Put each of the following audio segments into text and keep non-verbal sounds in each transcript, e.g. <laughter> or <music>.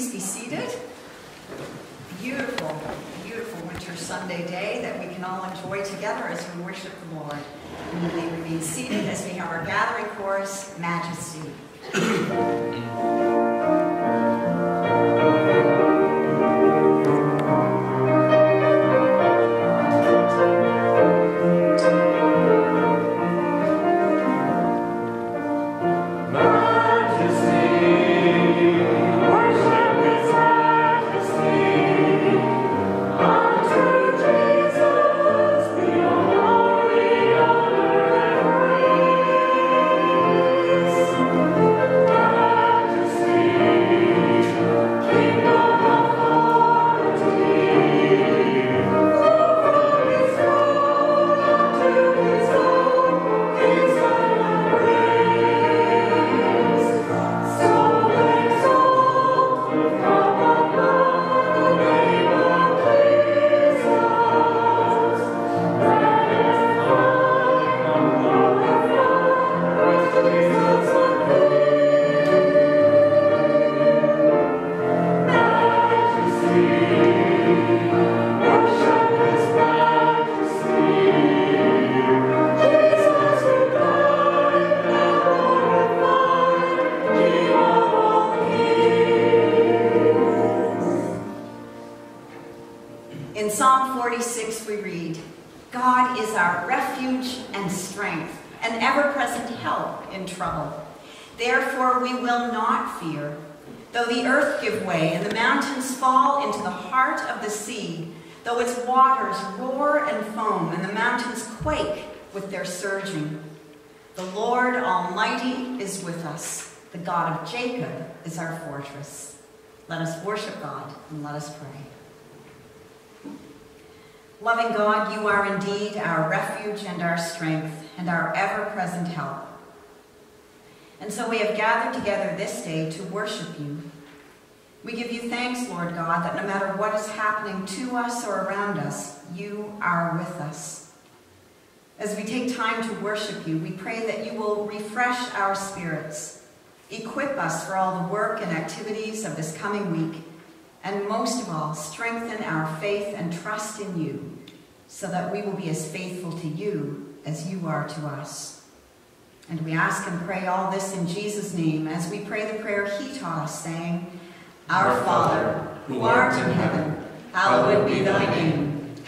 please be seated? Beautiful, beautiful winter Sunday day that we can all enjoy together as we worship the Lord. And we remain seated as we have our gathering chorus, Majesty. Let us worship God and let us pray. Loving God, you are indeed our refuge and our strength and our ever-present help. And so we have gathered together this day to worship you. We give you thanks, Lord God, that no matter what is happening to us or around us, you are with us. As we take time to worship you, we pray that you will refresh our spirits Equip us for all the work and activities of this coming week, and most of all, strengthen our faith and trust in you, so that we will be as faithful to you as you are to us. And we ask and pray all this in Jesus' name as we pray the prayer he taught us, saying, Our Father, who art in heaven, hallowed be thy name.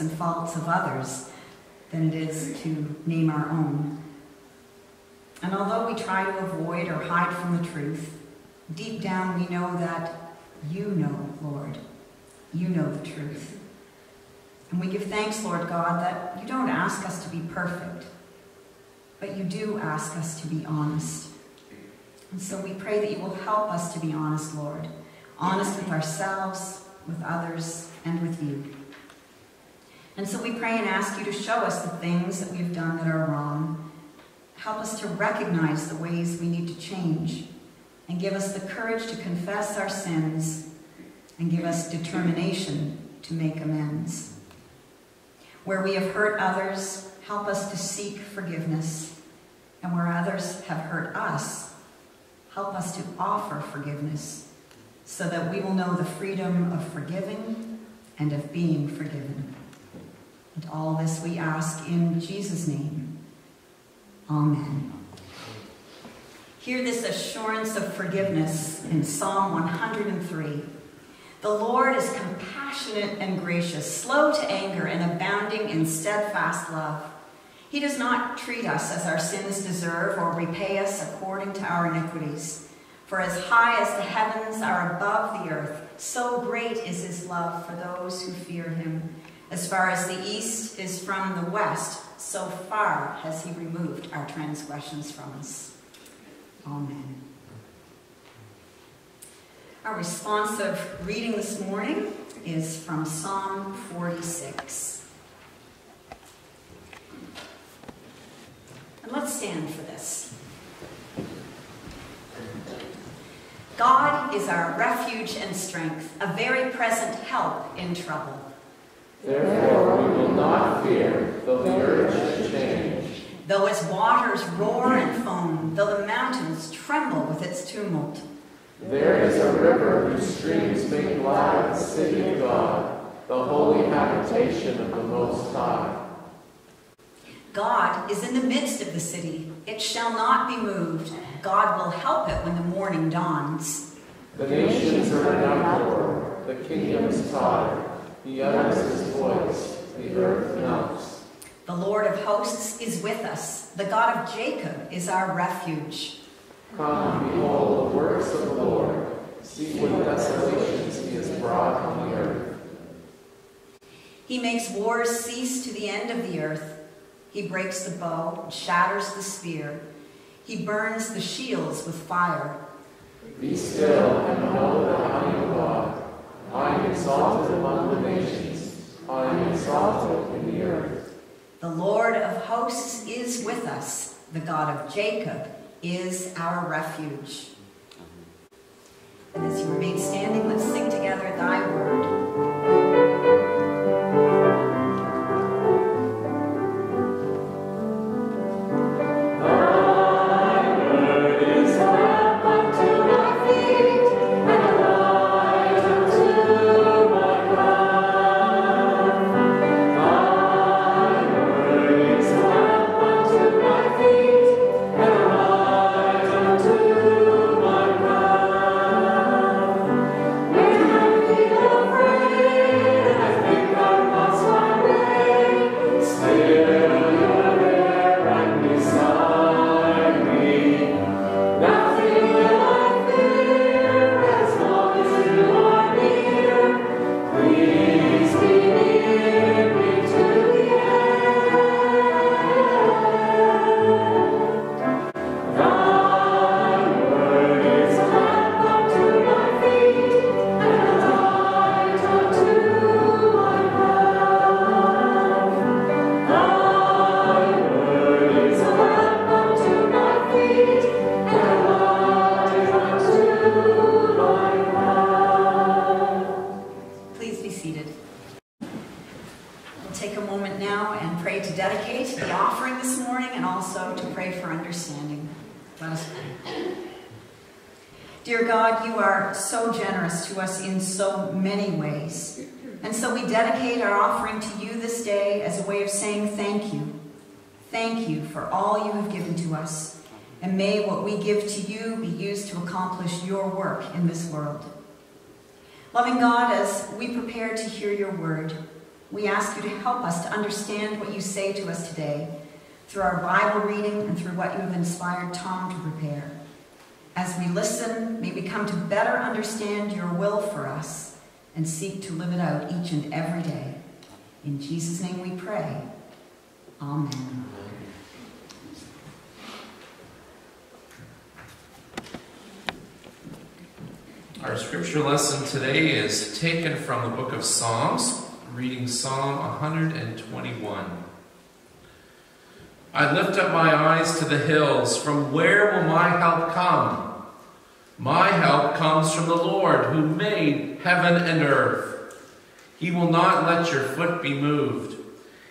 and faults of others than it is to name our own. And although we try to avoid or hide from the truth, deep down we know that you know, Lord. You know the truth. And we give thanks, Lord God, that you don't ask us to be perfect, but you do ask us to be honest. And so we pray that you will help us to be honest, Lord honest with ourselves, with others, and with you. And so we pray and ask you to show us the things that we've done that are wrong. Help us to recognize the ways we need to change, and give us the courage to confess our sins, and give us determination to make amends. Where we have hurt others, help us to seek forgiveness. And where others have hurt us, help us to offer forgiveness so that we will know the freedom of forgiving and of being forgiven. And all this we ask in Jesus' name. Amen. Hear this assurance of forgiveness in Psalm 103. The Lord is compassionate and gracious, slow to anger, and abounding in steadfast love. He does not treat us as our sins deserve or repay us according to our iniquities. For as high as the heavens are above the earth, so great is his love for those who fear him. As far as the east is from the west, so far has he removed our transgressions from us. Amen. Our responsive reading this morning is from Psalm 46. And let's stand for this. God is our refuge and strength, a very present help in trouble. Therefore we will not fear, though the earth should change. Though its waters roar and foam, though the mountains tremble with its tumult. There is a river whose streams make glad the city of God, the holy habitation of the Most High. God is in the midst of the city. It shall not be moved. God will help it when the morning dawns. The nations are in uproar, the kingdoms totter. He utters his voice, the earth melts. The Lord of hosts is with us. The God of Jacob is our refuge. Come, behold the works of the Lord. See what desolations he has brought on the earth. He makes wars cease to the end of the earth. He breaks the bow and shatters the spear. He burns the shields with fire. Be still and know that I am God. I am exalted among the nations. I am exalted in the earth. The Lord of hosts is with us. The God of Jacob is our refuge. And as you remain standing, let's sing together thy word. Loving God, as we prepare to hear your word, we ask you to help us to understand what you say to us today through our Bible reading and through what you have inspired Tom to prepare. As we listen, may we come to better understand your will for us and seek to live it out each and every day. In Jesus' name we pray. Amen. Our scripture lesson today is taken from the book of Psalms, reading Psalm 121. I lift up my eyes to the hills. From where will my help come? My help comes from the Lord who made heaven and earth. He will not let your foot be moved.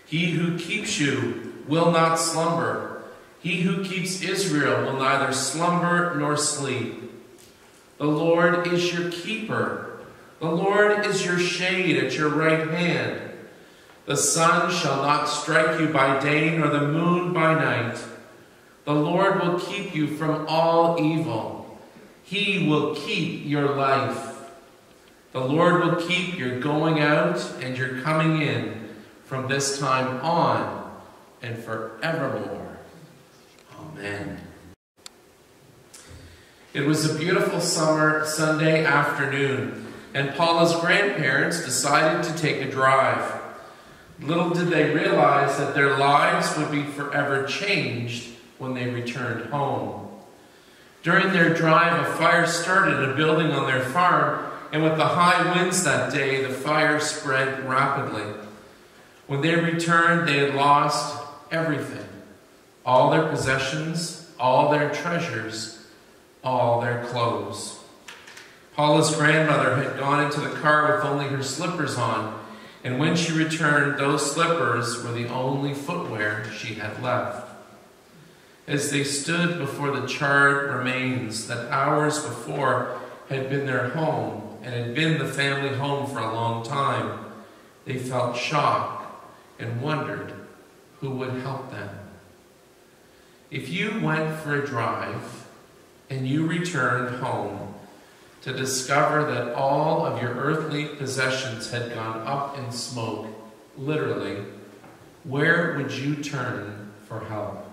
He who keeps you will not slumber. He who keeps Israel will neither slumber nor sleep. The Lord is your keeper. The Lord is your shade at your right hand. The sun shall not strike you by day, nor the moon by night. The Lord will keep you from all evil. He will keep your life. The Lord will keep your going out and your coming in from this time on and forevermore. Amen. It was a beautiful summer Sunday afternoon, and Paula's grandparents decided to take a drive. Little did they realize that their lives would be forever changed when they returned home. During their drive, a fire started in a building on their farm, and with the high winds that day, the fire spread rapidly. When they returned, they had lost everything all their possessions, all their treasures all their clothes. Paula's grandmother had gone into the car with only her slippers on, and when she returned, those slippers were the only footwear she had left. As they stood before the charred remains that hours before had been their home and had been the family home for a long time, they felt shock and wondered who would help them. If you went for a drive, and you returned home to discover that all of your earthly possessions had gone up in smoke, literally, where would you turn for help?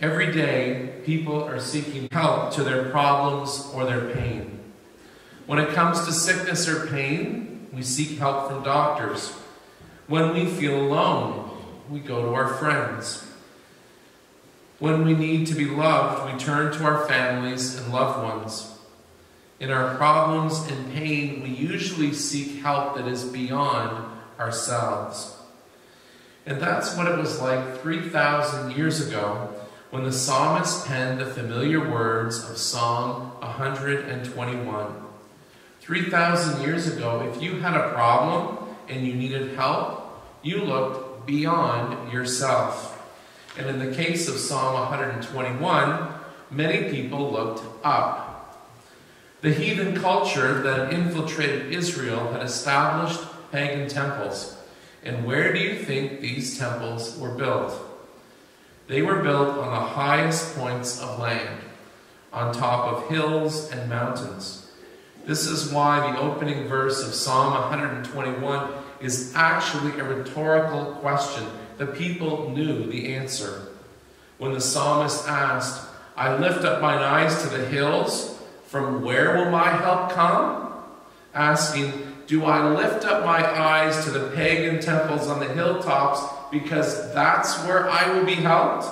Every day, people are seeking help to their problems or their pain. When it comes to sickness or pain, we seek help from doctors. When we feel alone, we go to our friends. When we need to be loved, we turn to our families and loved ones. In our problems and pain, we usually seek help that is beyond ourselves. And that's what it was like 3,000 years ago when the psalmist penned the familiar words of Psalm 121. 3,000 years ago, if you had a problem and you needed help, you looked beyond yourself. And in the case of Psalm 121, many people looked up. The heathen culture that infiltrated Israel had established pagan temples. And where do you think these temples were built? They were built on the highest points of land, on top of hills and mountains. This is why the opening verse of Psalm 121 is actually a rhetorical question the people knew the answer. When the psalmist asked, I lift up mine eyes to the hills, from where will my help come? Asking, Do I lift up my eyes to the pagan temples on the hilltops because that's where I will be helped?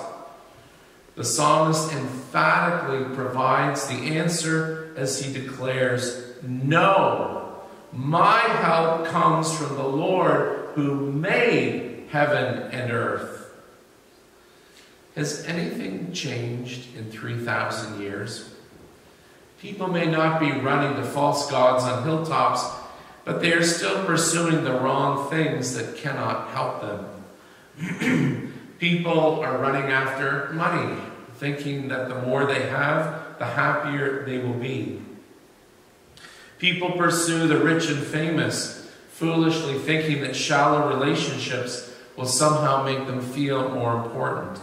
The psalmist emphatically provides the answer as he declares, No, my help comes from the Lord who made heaven and earth. Has anything changed in 3,000 years? People may not be running to false gods on hilltops, but they are still pursuing the wrong things that cannot help them. <clears throat> People are running after money, thinking that the more they have, the happier they will be. People pursue the rich and famous, foolishly thinking that shallow relationships will somehow make them feel more important.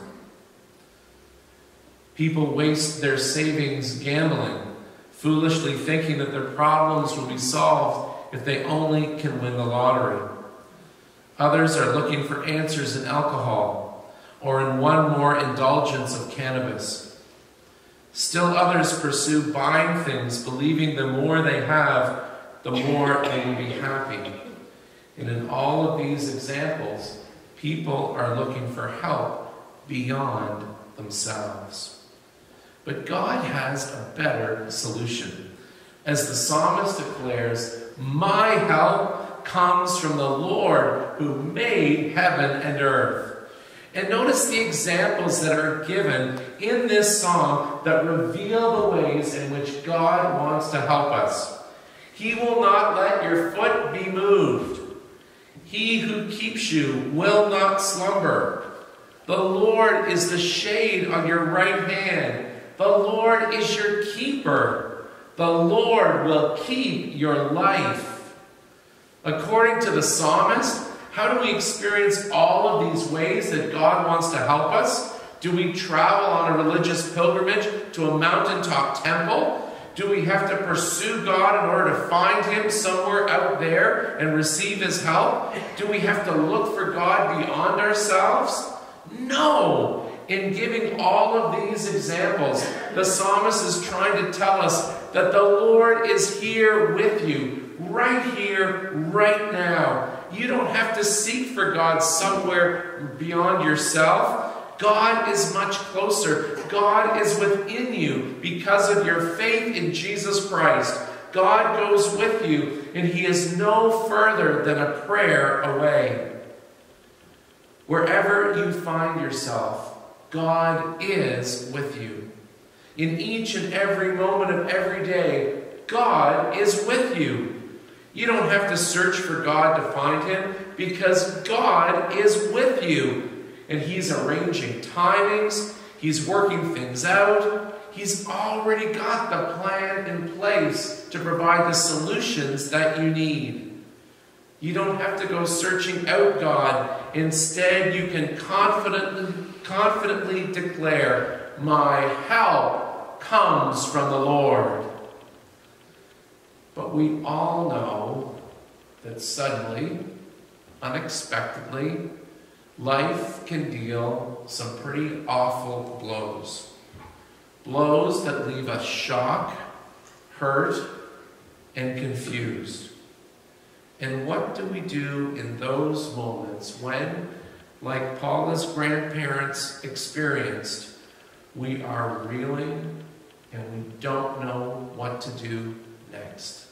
People waste their savings gambling, foolishly thinking that their problems will be solved if they only can win the lottery. Others are looking for answers in alcohol or in one more indulgence of cannabis. Still others pursue buying things, believing the more they have, the more they will be happy. And in all of these examples, people are looking for help beyond themselves. But God has a better solution. As the psalmist declares, My help comes from the Lord who made heaven and earth. And notice the examples that are given in this song that reveal the ways in which God wants to help us. He will not let your foot be moved. He who keeps you will not slumber. The Lord is the shade on your right hand. The Lord is your keeper. The Lord will keep your life. According to the psalmist, how do we experience all of these ways that God wants to help us? Do we travel on a religious pilgrimage to a mountaintop temple? Do we have to pursue God in order to find Him somewhere out there and receive His help? Do we have to look for God beyond ourselves? No. In giving all of these examples, the psalmist is trying to tell us that the Lord is here with you, right here, right now. You don't have to seek for God somewhere beyond yourself. God is much closer. God is within you because of your faith in Jesus Christ. God goes with you, and He is no further than a prayer away. Wherever you find yourself, God is with you. In each and every moment of every day, God is with you. You don't have to search for God to find Him because God is with you. And He's arranging timings, He's working things out. He's already got the plan in place to provide the solutions that you need. You don't have to go searching out God. Instead, you can confidently, confidently declare, My help comes from the Lord. But we all know that suddenly, unexpectedly, life can deal some pretty awful blows. Blows that leave us shocked, hurt, and confused. And what do we do in those moments when, like Paula's grandparents experienced, we are reeling and we don't know what to do next?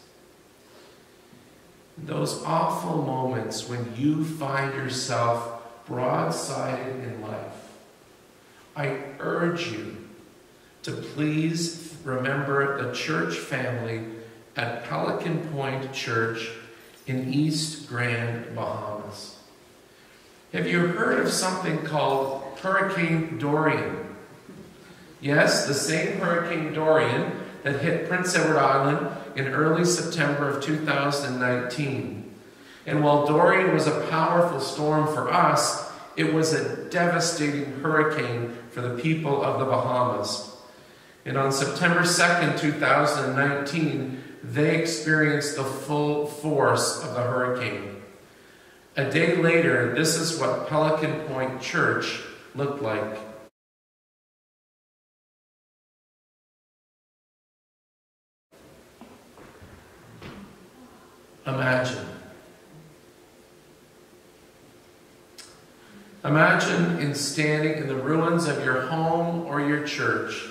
Those awful moments when you find yourself broadsided in life, I urge you to please remember the church family at Pelican Point Church in East Grand, Bahamas. Have you heard of something called Hurricane Dorian? Yes, the same Hurricane Dorian that hit Prince Edward Island in early September of 2019. And while Dorian was a powerful storm for us, it was a devastating hurricane for the people of the Bahamas. And on September 2nd, 2019, they experienced the full force of the hurricane. A day later, this is what Pelican Point Church looked like. Imagine. Imagine in standing in the ruins of your home or your church,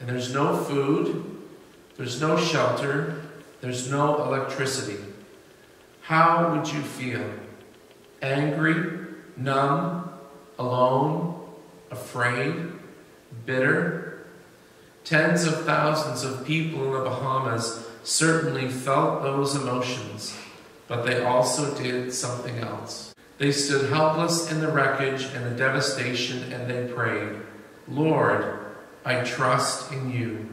and there's no food, there's no shelter, there's no electricity. How would you feel? Angry, numb, alone, afraid, bitter? Tens of thousands of people in the Bahamas certainly felt those emotions, but they also did something else. They stood helpless in the wreckage and the devastation and they prayed, Lord, I trust in you.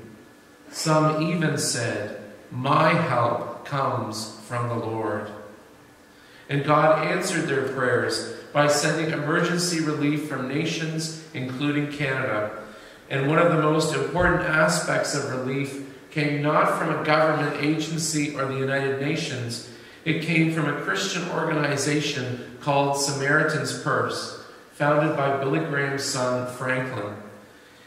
Some even said, My help comes from the Lord. And God answered their prayers by sending emergency relief from nations, including Canada. And one of the most important aspects of relief came not from a government agency or the United Nations, it came from a Christian organization called Samaritan's Purse, founded by Billy Graham's son, Franklin.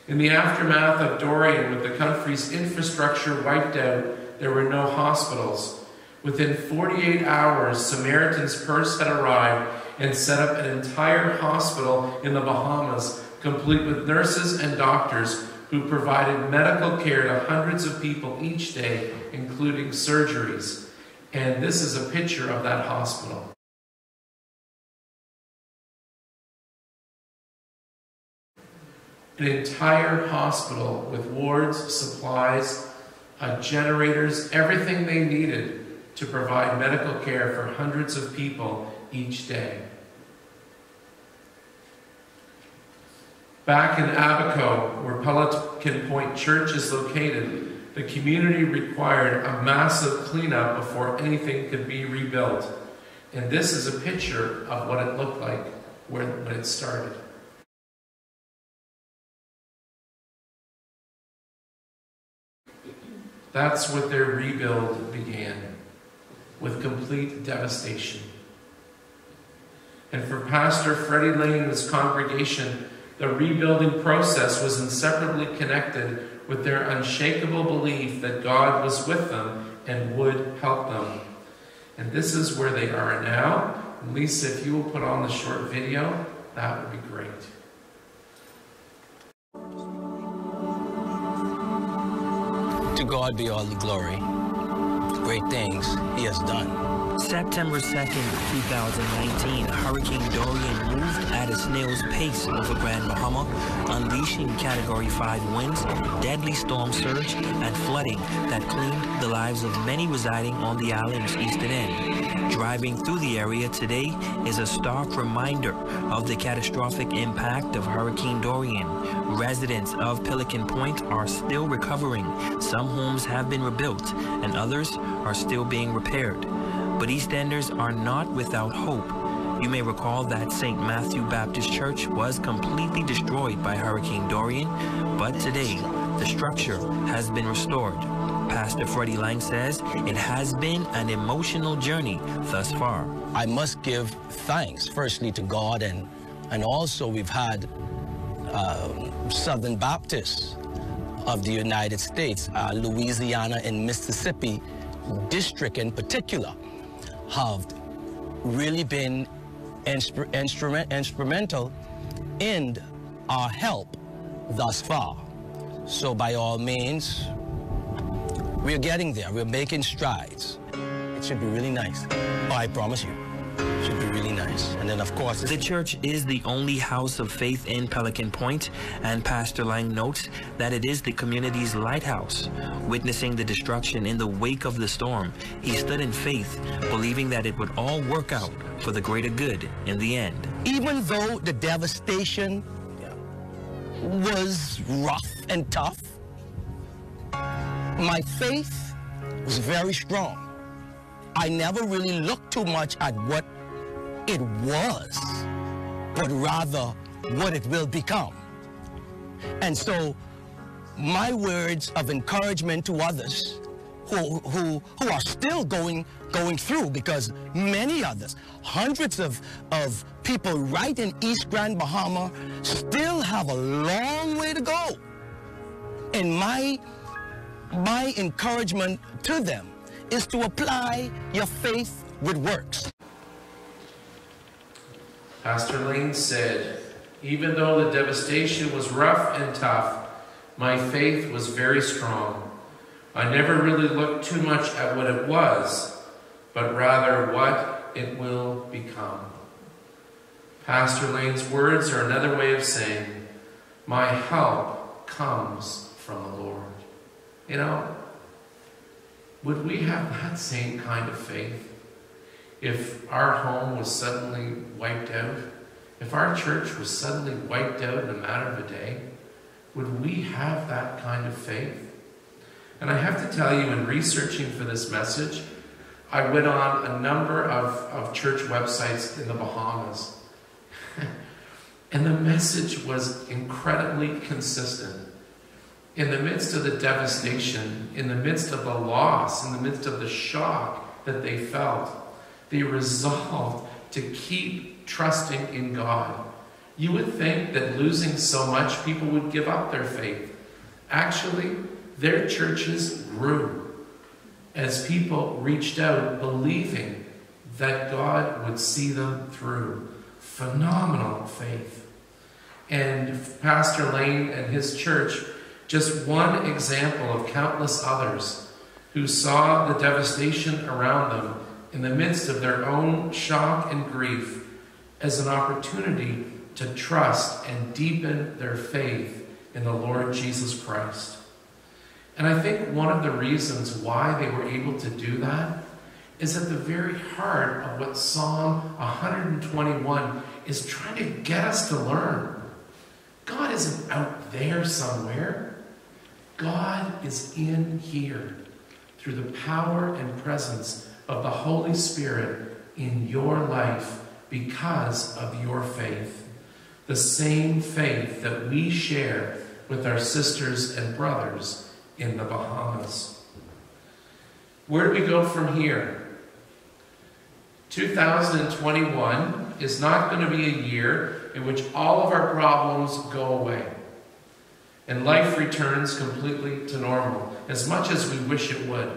In the aftermath of Dorian, with the country's infrastructure wiped out, there were no hospitals. Within 48 hours, Samaritan's Purse had arrived and set up an entire hospital in the Bahamas, complete with nurses and doctors who provided medical care to hundreds of people each day, including surgeries. And this is a picture of that hospital. An entire hospital with wards, supplies, uh, generators, everything they needed to provide medical care for hundreds of people each day. Back in Abaco, where Pelican Point Church is located, the community required a massive cleanup before anything could be rebuilt. And this is a picture of what it looked like when, it started. That's what their rebuild began, with complete devastation. And for Pastor Freddie Lane and his congregation, the rebuilding process was inseparably connected with their unshakable belief that God was with them and would help them. And this is where they are now. Lisa, if you will put on the short video, that would be great. To God be all the glory. Great things he has done. September 2nd, 2019, Hurricane Dorian moved at a snail's pace over Grand Bahama, unleashing Category 5 winds, deadly storm surge, and flooding that claimed the lives of many residing on the island's eastern end. Driving through the area today is a stark reminder of the catastrophic impact of Hurricane Dorian. Residents of Pelican Point are still recovering. Some homes have been rebuilt, and others are still being repaired. But Eastenders are not without hope. You may recall that St. Matthew Baptist Church was completely destroyed by Hurricane Dorian, but today the structure has been restored. Pastor Freddie Lang says it has been an emotional journey thus far. I must give thanks, firstly, to God, and, and also we've had uh, Southern Baptists of the United States, uh, Louisiana and Mississippi district in particular, have really been instru instrument instrumental in our help thus far. So by all means, we're getting there. We're making strides. It should be really nice. Oh, I promise you. It should be really nice. And then, of course, The church is the only house of faith in Pelican Point, and Pastor Lang notes that it is the community's lighthouse. Witnessing the destruction in the wake of the storm, he stood in faith, believing that it would all work out for the greater good in the end. even though the devastation was rough and tough, my faith was very strong. I never really looked too much at what it was, but rather what it will become. And so my words of encouragement to others who, who, who are still going, going through because many others, hundreds of, of people right in East Grand Bahama still have a long way to go. And my, my encouragement to them is to apply your faith with works. Pastor Lane said, Even though the devastation was rough and tough, my faith was very strong. I never really looked too much at what it was, but rather what it will become. Pastor Lane's words are another way of saying, My help comes from the Lord. You know, would we have that same kind of faith if our home was suddenly wiped out? If our church was suddenly wiped out in a matter of a day? Would we have that kind of faith? And I have to tell you, in researching for this message, I went on a number of, of church websites in the Bahamas. <laughs> and the message was incredibly consistent. In the midst of the devastation, in the midst of the loss, in the midst of the shock that they felt, they resolved to keep trusting in God. You would think that losing so much, people would give up their faith. Actually, their churches grew as people reached out believing that God would see them through. Phenomenal faith. And Pastor Lane and his church, just one example of countless others who saw the devastation around them in the midst of their own shock and grief as an opportunity to trust and deepen their faith in the Lord Jesus Christ. And I think one of the reasons why they were able to do that is at the very heart of what Psalm 121 is trying to get us to learn. God isn't out there somewhere. God is in here through the power and presence of the Holy Spirit in your life because of your faith. The same faith that we share with our sisters and brothers in the Bahamas. Where do we go from here? 2021 is not going to be a year in which all of our problems go away and life returns completely to normal, as much as we wish it would.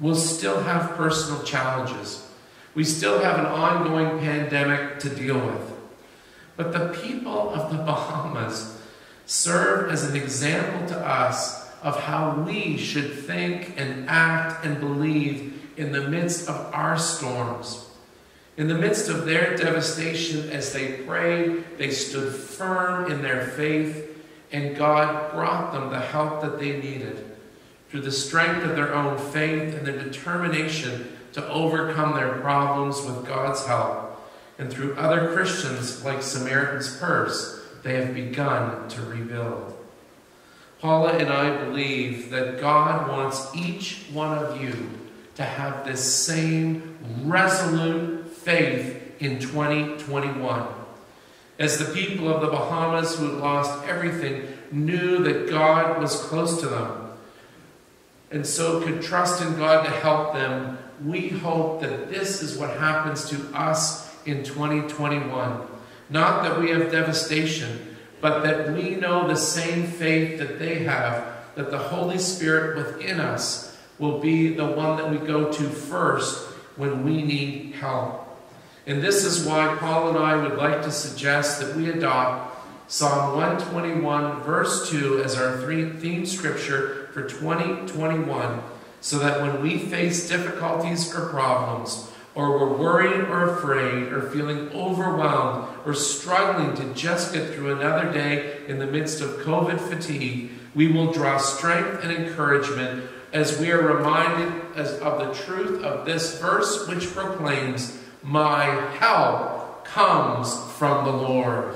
We'll still have personal challenges. We still have an ongoing pandemic to deal with. But the people of the Bahamas serve as an example to us of how we should think and act and believe in the midst of our storms. In the midst of their devastation, as they prayed, they stood firm in their faith, and God brought them the help that they needed through the strength of their own faith and their determination to overcome their problems with God's help. And through other Christians like Samaritan's Purse, they have begun to rebuild. Paula and I believe that God wants each one of you to have this same resolute faith in 2021. As the people of the Bahamas who had lost everything knew that God was close to them, and so could trust in God to help them, we hope that this is what happens to us in 2021. Not that we have devastation, but that we know the same faith that they have, that the Holy Spirit within us will be the one that we go to first when we need help. And this is why Paul and I would like to suggest that we adopt Psalm 121, verse 2, as our theme scripture for 2021, so that when we face difficulties or problems, or we're worried or afraid, or feeling overwhelmed, or struggling to just get through another day in the midst of COVID fatigue, we will draw strength and encouragement as we are reminded of the truth of this verse, which proclaims, My help comes from the Lord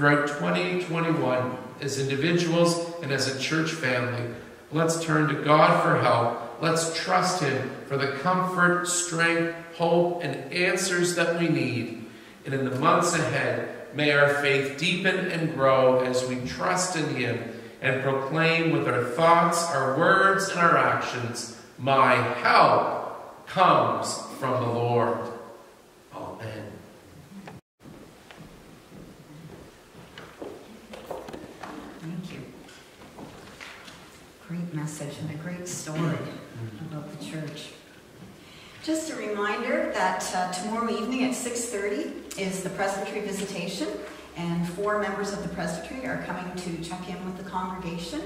throughout 2021 as individuals and as a church family. Let's turn to God for help. Let's trust Him for the comfort, strength, hope, and answers that we need. And in the months ahead, may our faith deepen and grow as we trust in Him and proclaim with our thoughts, our words, and our actions, My help comes from the Lord. Amen. Great message and a great story about the church. Just a reminder that uh, tomorrow evening at 6.30 is the presbytery visitation, and four members of the presbytery are coming to check in with the congregation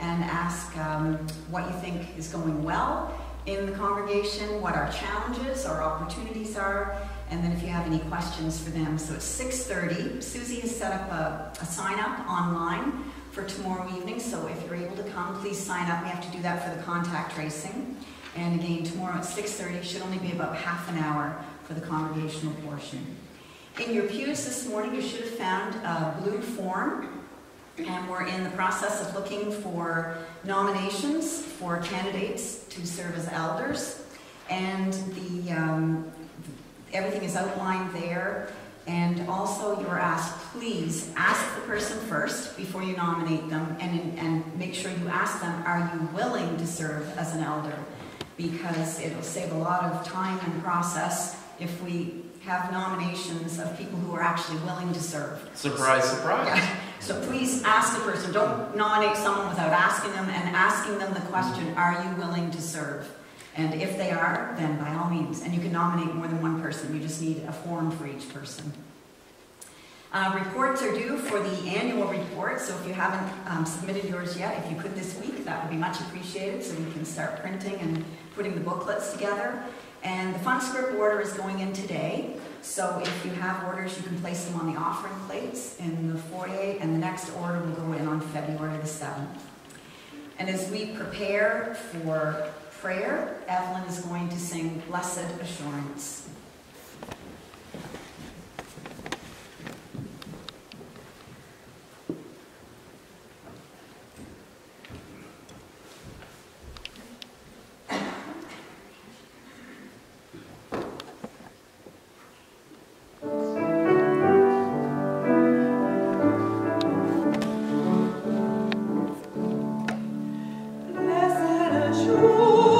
and ask um, what you think is going well in the congregation, what our challenges or opportunities are, and then if you have any questions for them. So it's 6.30. Susie has set up a, a sign-up online for tomorrow evening. So if you're able to come, please sign up. We have to do that for the contact tracing. And again, tomorrow at 6.30 should only be about half an hour for the congregational portion. In your pews this morning, you should have found a blue form. And we're in the process of looking for nominations for candidates to serve as elders. And the, um, everything is outlined there. And also, you are asked, please ask the person first before you nominate them, and, and make sure you ask them, are you willing to serve as an elder? Because it'll save a lot of time and process if we have nominations of people who are actually willing to serve. Surprise, surprise. Yeah. So please ask the person. Don't nominate someone without asking them and asking them the question, are you willing to serve? And if they are, then by all means. And you can nominate more than one person. You just need a form for each person. Uh, reports are due for the annual report, so if you haven't um, submitted yours yet, if you could this week, that would be much appreciated so we can start printing and putting the booklets together. And the FundScrip order is going in today, so if you have orders, you can place them on the offering plates in the foyer, and the next order will go in on February the 7th. And as we prepare for prayer, Evelyn is going to sing Blessed Assurance. true.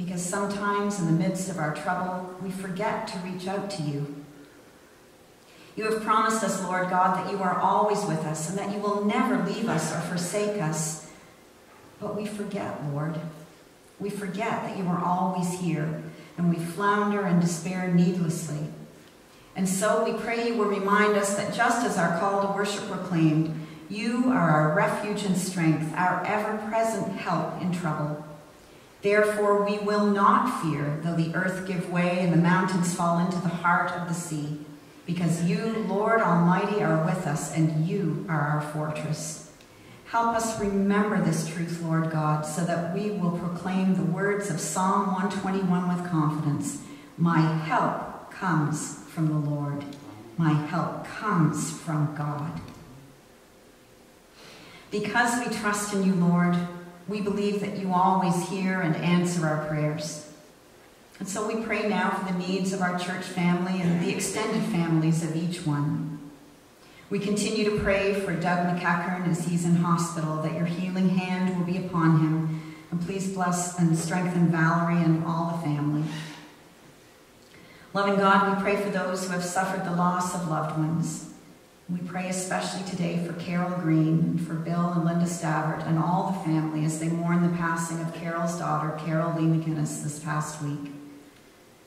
Because sometimes in the midst of our trouble, we forget to reach out to you. You have promised us, Lord God, that you are always with us and that you will never leave us or forsake us. But we forget, Lord. We forget that you are always here and we flounder and despair needlessly. And so we pray you will remind us that just as our call to worship proclaimed, you are our refuge and strength, our ever present help in trouble. Therefore, we will not fear, though the earth give way and the mountains fall into the heart of the sea, because you, Lord Almighty, are with us, and you are our fortress. Help us remember this truth, Lord God, so that we will proclaim the words of Psalm 121 with confidence My help comes from the Lord, my help comes from God. Because we trust in you, Lord, we believe that you always hear and answer our prayers. And so we pray now for the needs of our church family and the extended families of each one. We continue to pray for Doug McEachern as he's in hospital, that your healing hand will be upon him. And please bless and strengthen Valerie and all the family. Loving God, we pray for those who have suffered the loss of loved ones. We pray especially today for Carol Green for Bill and Linda Stavert and all the family as they mourn the passing of Carol's daughter, Carol Lee McGinnis, this past week.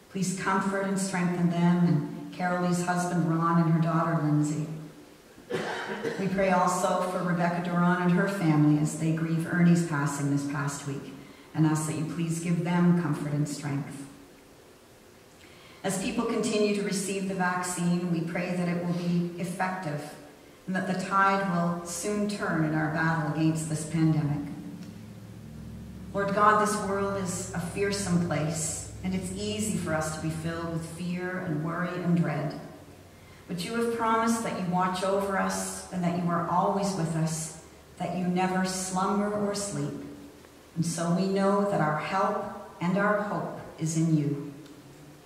Please comfort and strengthen them and Carol Lee's husband, Ron, and her daughter, Lindsay. We pray also for Rebecca Duran and her family as they grieve Ernie's passing this past week and ask that you please give them comfort and strength. As people continue to receive the vaccine, we pray that it will be effective and that the tide will soon turn in our battle against this pandemic. Lord God, this world is a fearsome place, and it's easy for us to be filled with fear and worry and dread. But you have promised that you watch over us and that you are always with us, that you never slumber or sleep. And so we know that our help and our hope is in you.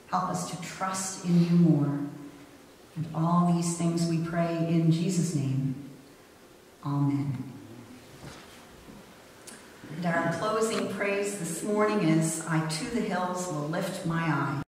Help us to trust in you more. And all these things we pray in Jesus' name. Amen. And our closing praise this morning is I to the hills will lift my eye.